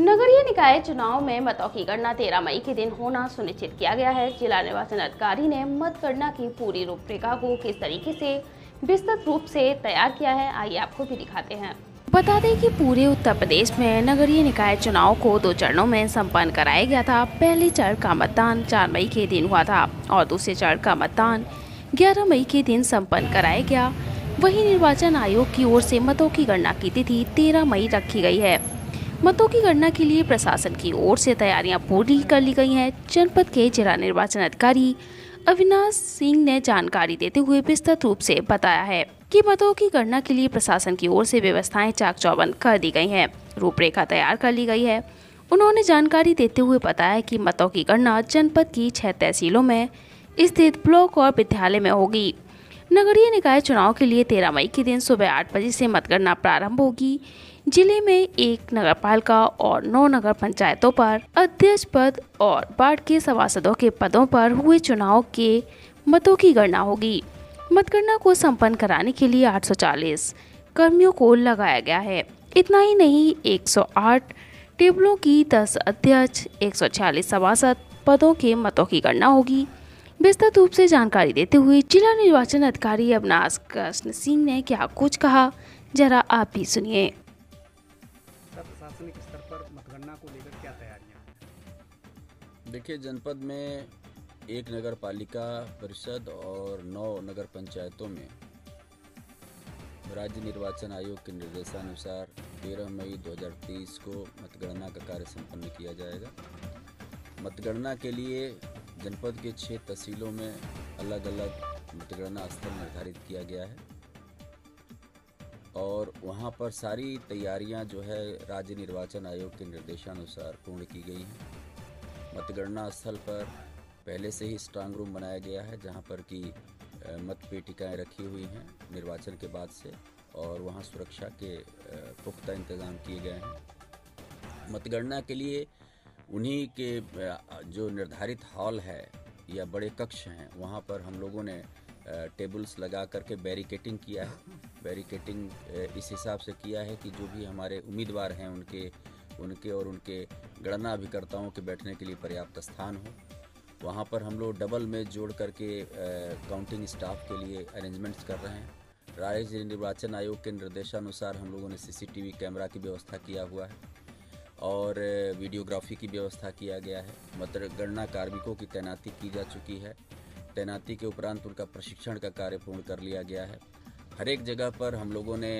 नगरीय निकाय चुनाव में मतों की गणना 13 मई के दिन होना सुनिश्चित किया गया है। जिला निर्वाचन अधिकारी ने मतगणना की पूरी रूपरेखा को किस तरीके से विस्तृत रूप से तैयार किया है, आइए आपको भी दिखाते हैं। बता दें कि पूरे उत्तर प्रदेश में नगरीय निकाय चुनाव को दो चरणों में संपन्न कराया गया था। पहले चरण का मतदान 4 मई के दिन हुआ था और दूसरे चरण का मतदान 11 मई के दिन संपन्न कराया गया। वहीं निर्वाचन आयोग की ओर से मतों की गणना की तिथि 13 मई रखी गई है। मतों की गणना के लिए प्रशासन की ओर से तैयारियाँ पूरी कर ली गई हैं। जनपद के जिला निर्वाचन अधिकारी अविनाश सिंह ने जानकारी देते हुए विस्तृत रूप से बताया है कि मतों की गणना के लिए प्रशासन की ओर से व्यवस्थाएँ चाक चौबंद कर दी गई हैं। रूपरेखा तैयार कर ली गई है। उन्होंने जानकारी देते हुए बताया कि मतों की गणना जनपद की छह तहसीलों में, स्थित ब्लॉक और विद्यालय में होगी। नगरीय निकाय चुनाव के लिए 13 मई के दिन सुबह आठ बजे से मतगणना प्रारंभ होगी। ज़िले में एक नगर पालिका और नौ नगर पंचायतों पर अध्यक्ष पद और वार्ड के सभासदों के पदों पर हुए चुनाव के मतों की गणना होगी। मतगणना को संपन्न कराने के लिए 840 कर्मियों को लगाया गया है। इतना ही नहीं 108 टेबलों की 10 अध्यक्ष 146 सभासद पदों के मतों की गणना होगी। विस्तृत रूप से जानकारी देते हुए जिला निर्वाचन अधिकारी अविनाश कृष्ण सिंह ने क्या कुछ कहा, जरा आप भी सुनिए। प्रशासनिक स्तर पर मतगणना को लेकर क्या तैयारियाँ देखिए, जनपद में एक नगर पालिका परिषद और नौ नगर पंचायतों में राज्य निर्वाचन आयोग के निर्देशानुसार 13 मई 2023 को मतगणना का कार्य संपन्न किया जाएगा। मतगणना के लिए जनपद के छह तहसीलों में अलग अलग मतगणना स्थल निर्धारित किया गया है। और वहाँ पर सारी तैयारियाँ जो है राज्य निर्वाचन आयोग के निर्देशानुसार पूर्ण की गई हैं। मतगणना स्थल पर पहले से ही स्ट्रांग रूम बनाया गया है जहाँ पर कि अ, मत पेटिकाएँ रखी हुई हैं निर्वाचन के बाद से और वहाँ सुरक्षा के पुख्ता इंतज़ाम किए गए हैं। मतगणना के लिए उन्हीं के जो निर्धारित हॉल है या बड़े कक्ष हैं वहाँ पर हम लोगों ने टेबल्स लगा करके बैरिकेटिंग किया है। बैरिकेटिंग इस हिसाब से किया है कि जो भी हमारे उम्मीदवार हैं, उनके उनके और उनके गणना अभिकर्ताओं के बैठने के लिए पर्याप्त स्थान हो। वहाँ पर हम लोग डबल में जोड़ करके काउंटिंग स्टाफ के लिए अरेंजमेंट्स कर रहे हैं। राज्य निर्वाचन आयोग के निर्देशानुसार हम लोगों ने सीसीटीवी कैमरा की व्यवस्था किया हुआ है और वीडियोग्राफी की व्यवस्था किया गया है। मतगणना कार्मिकों की तैनाती की जा चुकी है। तैनाती के उपरांत उनका प्रशिक्षण का कार्य पूर्ण कर लिया गया है। हर एक जगह पर हम लोगों ने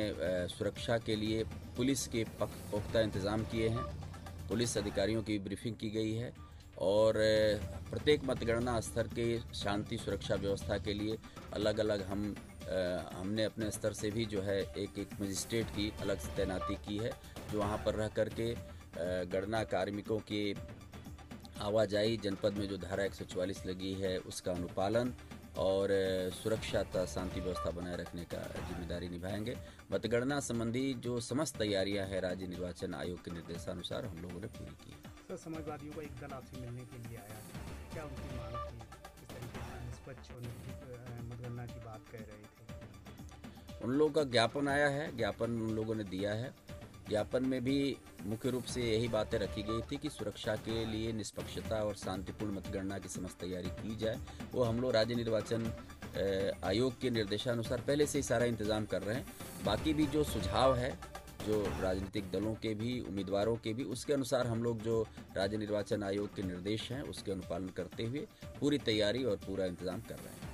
सुरक्षा के लिए पुलिस के पुख्ता इंतज़ाम किए हैं। पुलिस अधिकारियों की ब्रीफिंग की गई है और प्रत्येक मतगणना स्तर के शांति सुरक्षा व्यवस्था के लिए अलग अलग हम अ, हमने अपने स्तर से भी जो है एक एक मजिस्ट्रेट की अलग से तैनाती की है जो वहाँ पर रह करके गणना कार्मिकों की आवाजाही जनपद में जो धारा 144 लगी है उसका अनुपालन और सुरक्षा तथा शांति व्यवस्था बनाए रखने का ज़िम्मेदारी निभाएँगे। मतगणना संबंधी जो समस्त तैयारियाँ हैं राज्य निर्वाचन आयोग के निर्देशानुसार हम लोगों ने पूरी की सर समाजवादियों का एक दल आपसे मिलने के लिए आया क्या उनकी मांग थी? किस तरीके से निष्पक्ष और मतगणना की बात कह रहे थे? उन लोगों का ज्ञापन आया है ज्ञापन उन लोगों ने दिया है। ज्ञापन में भी मुख्य रूप से यही बातें रखी गई थी कि सुरक्षा के लिए निष्पक्षता और शांतिपूर्ण मतगणना की समस्त तैयारी की जाए। वो हम लोग राज्य निर्वाचन आयोग के निर्देशानुसार पहले से ही सारा इंतज़ाम कर रहे हैं। बाकी भी जो सुझाव है, जो राजनीतिक दलों के भी, उम्मीदवारों के भी, उसके अनुसार हम लोग जो राज्य निर्वाचन आयोग के निर्देश हैं, उसके अनुपालन करते हुए पूरी तैयारी और पूरा इंतज़ाम कर रहे हैं।